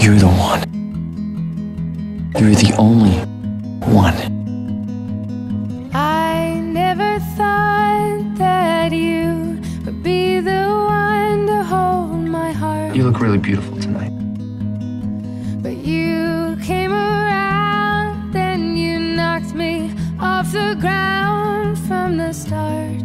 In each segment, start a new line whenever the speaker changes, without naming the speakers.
You're the one. You're the only one.
I never thought that you would be the one to hold my heart.
You look really beautiful tonight.
But you came around, then you knocked me off the ground from the start.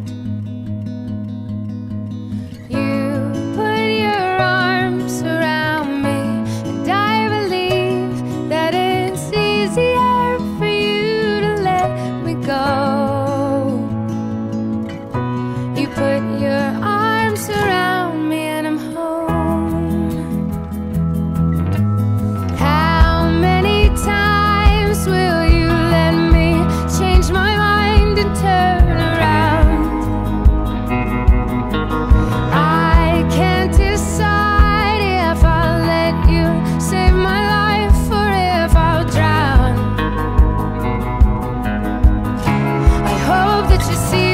you see.